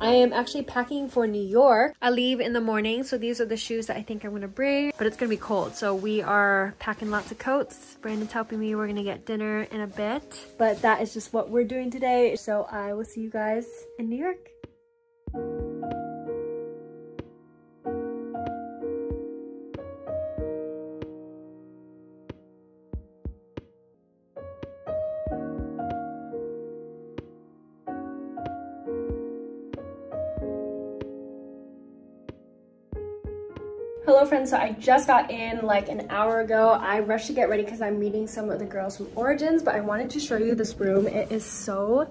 I am actually packing for New York. I leave in the morning, so these are the shoes that I think I'm gonna bring, but it's gonna be cold. So we are packing lots of coats. Brandon's helping me. We're gonna get dinner in a bit, but that is just what we're doing today. So I will see you guys in New York. Hello friends, so I just got in like an hour ago. I rushed to get ready because I'm meeting some of the girls from Origins, but I wanted to show you this room. It is so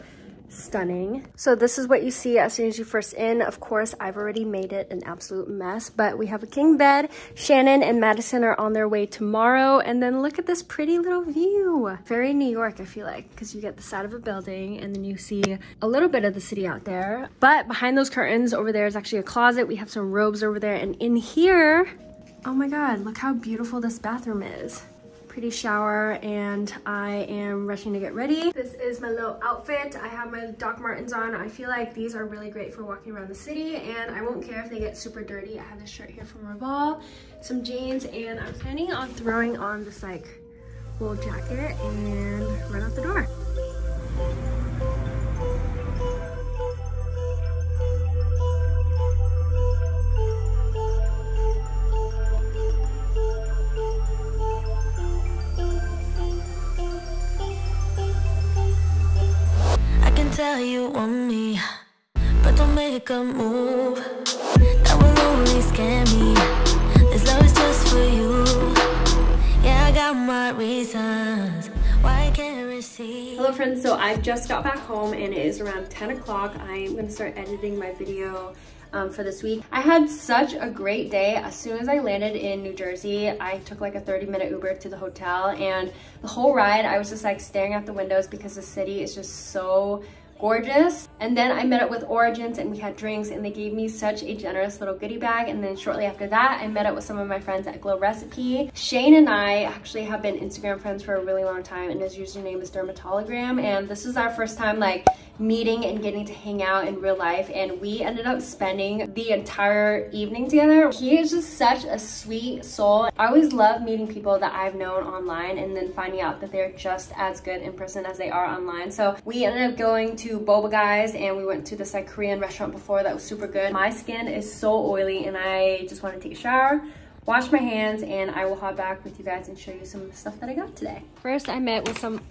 stunning. So this is what you see as soon as you first in. Of course, I've already made it an absolute mess, but we have a king bed. Shannon and Madison are on their way tomorrow. And then look at this pretty little view. Very New York, I feel like, because you get the side of a building and then you see a little bit of the city out there. But behind those curtains over there is actually a closet. We have some robes over there. And in here, oh my God, look how beautiful this bathroom is pretty shower and I am rushing to get ready. This is my little outfit. I have my Doc Martens on. I feel like these are really great for walking around the city and I won't care if they get super dirty. I have this shirt here from Revolve, some jeans, and I'm planning on throwing on this like wool jacket and run out the door. You want me, but don't make a move. That will only scare me. This love is just for you. Yeah, I got my reasons why I can't receive. Hello friends, so I just got back home and it is around 10 o'clock. I'm gonna start editing my video um, for this week. I had such a great day. As soon as I landed in New Jersey, I took like a 30 minute Uber to the hotel and the whole ride I was just like staring out the windows because the city is just so gorgeous. And then I met up with Origins and we had drinks and they gave me such a generous little goodie bag. And then shortly after that, I met up with some of my friends at Glow Recipe. Shane and I actually have been Instagram friends for a really long time and his username is Dermatologram. And this is our first time like meeting and getting to hang out in real life and we ended up spending the entire evening together. He is just such a sweet soul. I always love meeting people that I've known online and then finding out that they're just as good in person as they are online. So we ended up going to Boba Guys and we went to this like Korean restaurant before that was super good. My skin is so oily and I just want to take a shower wash my hands and I will hop back with you guys and show you some of the stuff that I got today. First I met with some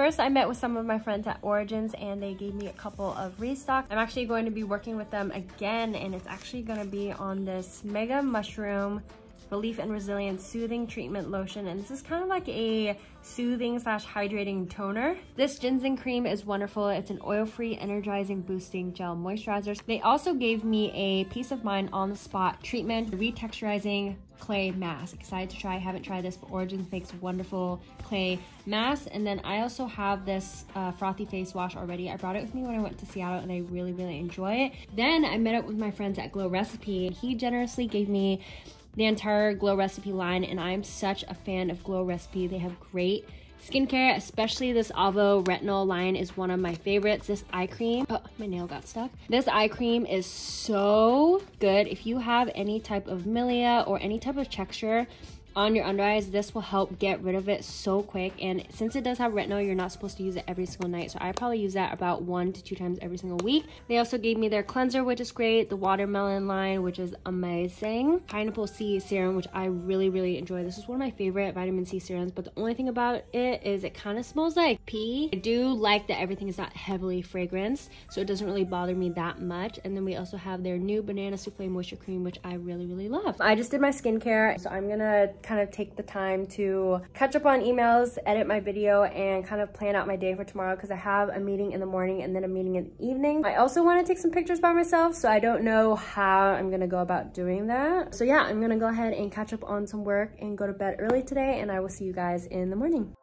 First, I met with some of my friends at Origins and they gave me a couple of restock. I'm actually going to be working with them again and it's actually going to be on this Mega Mushroom Relief and Resilience Soothing Treatment Lotion. And this is kind of like a soothing slash hydrating toner. This GinZing cream is wonderful. It's an oil-free, energizing, boosting gel moisturizer. They also gave me a peace of mind on the spot treatment, retexturizing clay mask. Excited to try. Haven't tried this, but Origins makes wonderful clay masks. And then I also have this uh, frothy face wash already. I brought it with me when I went to Seattle and I really, really enjoy it. Then I met up with my friends at Glow Recipe. He generously gave me the entire Glow Recipe line, and I'm such a fan of Glow Recipe. They have great skincare, especially this Avo Retinol line is one of my favorites. This eye cream, oh, my nail got stuck. This eye cream is so good. If you have any type of milia or any type of texture on your under eyes this will help get rid of it so quick. And since it does have retinol you're not supposed to use it every single night. So i probably use that about one to two times every single week. They also gave me their cleanser which is great the watermelon line which is amazing. Pineapple c serum which i really really enjoy. This is one of my favorite vitamin c serums but the only thing about it is it kind of smells like pee. I do like that everything is not heavily fragranced so it doesn't really bother me that much. And then we also have their new banana souffle moisture cream which i really really love. I just did my skincare so i'm gonna kind of take the time to catch up on emails, edit my video, and kind of plan out my day for tomorrow because I have a meeting in the morning and then a meeting in the evening. I also want to take some pictures by myself, so I don't know how I'm going to go about doing that. So yeah, I'm going to go ahead and catch up on some work and go to bed early today, and I will see you guys in the morning.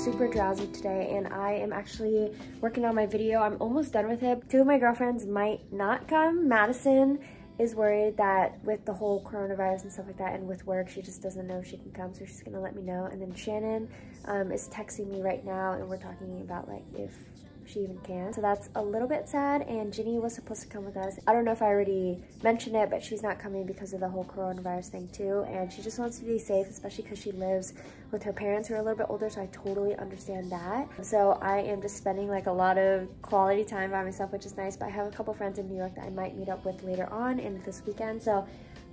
Super drowsy today and I am actually working on my video. I'm almost done with it. Two of my girlfriends might not come. Madison is worried that with the whole coronavirus and stuff like that and with work, she just doesn't know if she can come, so she's gonna let me know. And then Shannon um, is texting me right now and we're talking about like if she even can. So that's a little bit sad and Ginny was supposed to come with us. I don't know if I already mentioned it, but she's not coming because of the whole coronavirus thing too. And she just wants to be safe, especially because she lives with her parents who are a little bit older, so I totally understand that. So I am just spending like a lot of quality time by myself, which is nice, but I have a couple friends in New York that I might meet up with later on in this weekend. So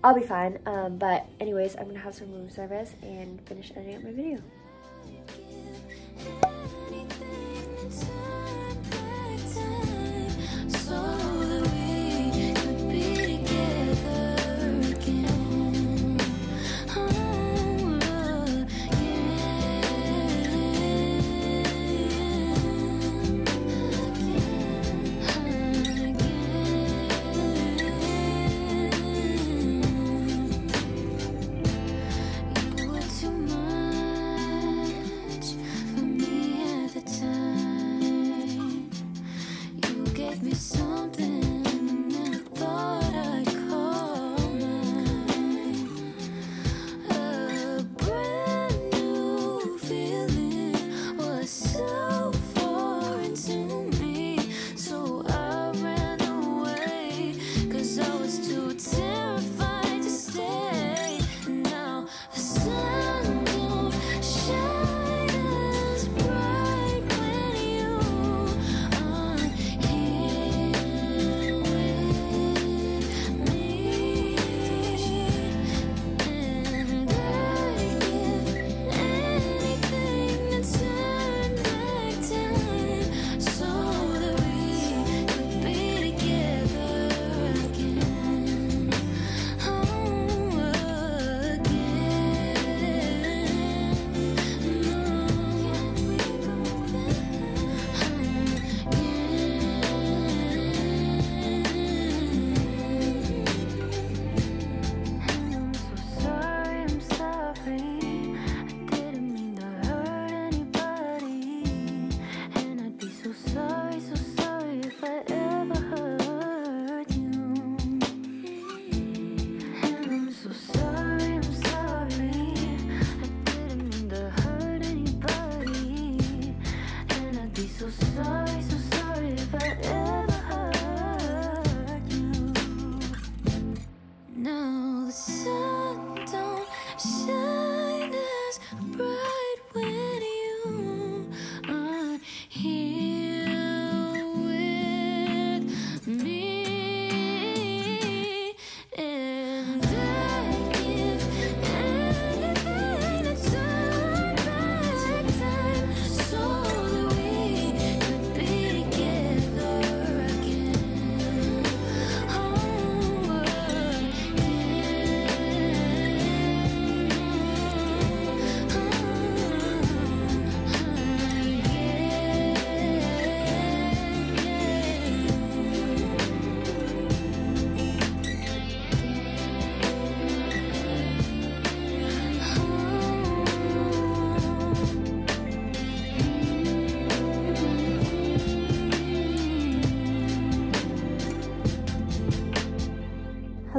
I'll be fine. Um, but anyways, I'm gonna have some room service and finish editing up my video.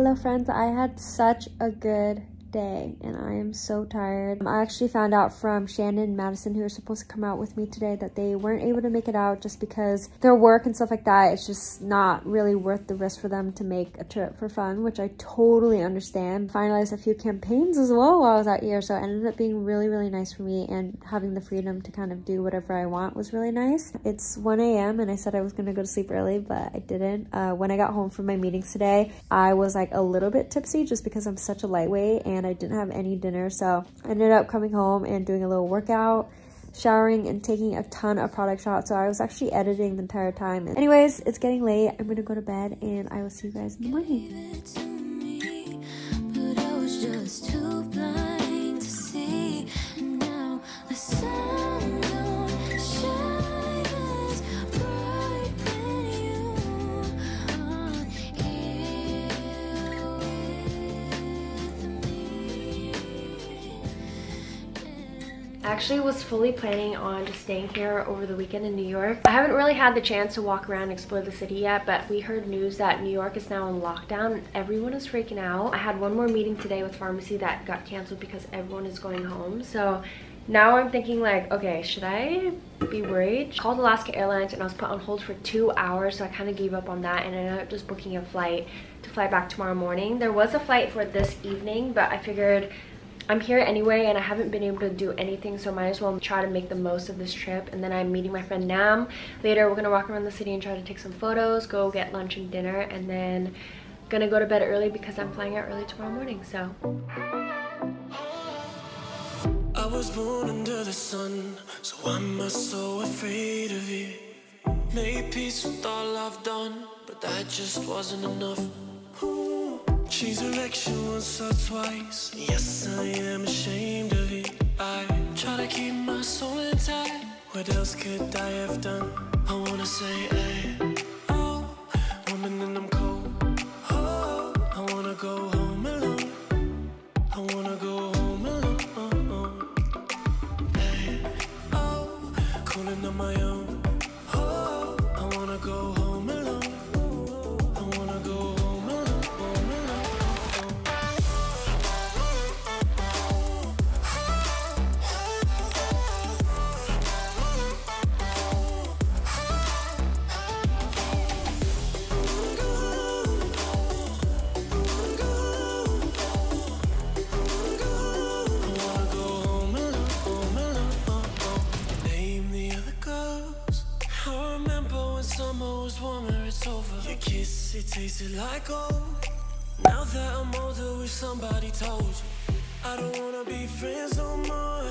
Hello friends, I had such a good day and I am so tired. I actually found out from Shannon and Madison who are supposed to come out with me today that they weren't able to make it out just because their work and stuff like that. It's just not really worth the risk for them to make a trip for fun, which I totally understand. Finalized a few campaigns as well while I was out here, so it ended up being really, really nice for me and having the freedom to kind of do whatever I want was really nice. It's 1 a.m. and I said I was gonna go to sleep early, but I didn't. Uh, when I got home from my meetings today, I was like a little bit tipsy just because I'm such a lightweight and and I didn't have any dinner. So I ended up coming home and doing a little workout, showering and taking a ton of product shots. So I was actually editing the entire time. Anyways, it's getting late. I'm gonna go to bed and I will see you guys in the morning. Actually was fully planning on just staying here over the weekend in New York. I haven't really had the chance to walk around and explore the city yet, but we heard news that New York is now in lockdown. Everyone is freaking out. I had one more meeting today with Farmacy that got canceled because everyone is going home. So now I'm thinking like, okay, should I be worried? Called Alaska Airlines and I was put on hold for two hours, so I kind of gave up on that and I ended up just booking a flight to fly back tomorrow morning. There was a flight for this evening, but I figured I'm here anyway and I haven't been able to do anything so might as well try to make the most of this trip and then I'm meeting my friend Nam. Later we're gonna walk around the city and try to take some photos, go get lunch and dinner and then gonna go to bed early because I'm flying out early tomorrow morning so. I was born under the sun so I'm so afraid of it. Made peace with all I've done but that just wasn't enough. She's erection once or twice. Yes, I am ashamed of it. I try to keep my soul intact. What else could I have done? I wanna say, hey, over. Your kiss, it tasted like gold. Now that I'm older, wish somebody told you. I don't wanna be friends no more.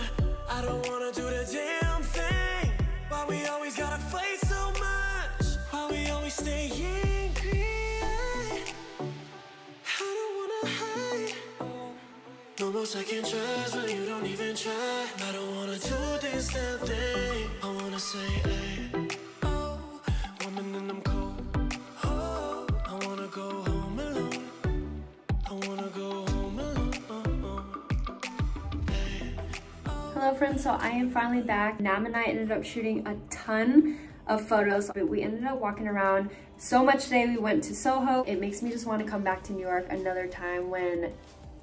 I don't wanna do the damn thing. Why we always gotta fight so much? Why we always stay angry? I don't wanna hide. No more second tries when you don't even try. I don't wanna do this damn thing. I wanna say, hey, Hello friends, so I am finally back. Nam and I ended up shooting a ton of photos, we ended up walking around so much today. We went to Soho. It makes me just want to come back to New York another time when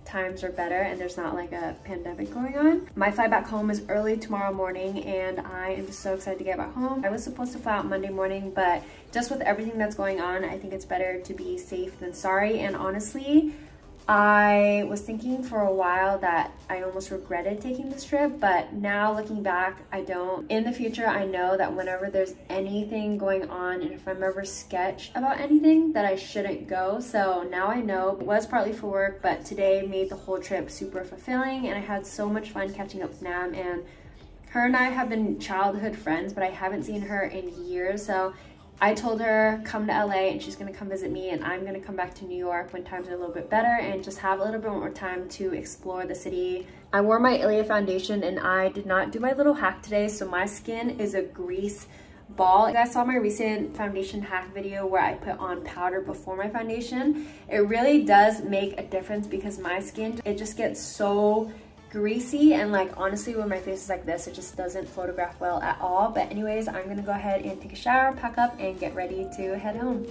times are better and there's not like a pandemic going on. My flight back home is early tomorrow morning and I am just so excited to get back home. I was supposed to fly out Monday morning, but just with everything that's going on, I think it's better to be safe than sorry. And honestly, I was thinking for a while that I almost regretted taking this trip, but now looking back, I don't. In the future, I know that whenever there's anything going on and if I'm ever sketched about anything, that I shouldn't go. So now I know. It was partly for work, but today made the whole trip super fulfilling and I had so much fun catching up with Nam and her and I have been childhood friends, but I haven't seen her in years. So I told her come to LA and she's gonna come visit me and I'm gonna come back to New York when times are a little bit better and just have a little bit more time to explore the city. I wore my Ilia foundation and I did not do my little hack today so my skin is a grease ball. You guys saw my recent foundation hack video where I put on powder before my foundation. It really does make a difference because my skin, it just gets so greasy and like honestly when my face is like this it just doesn't photograph well at all. But anyways i'm gonna go ahead and take a shower pack up and get ready to head home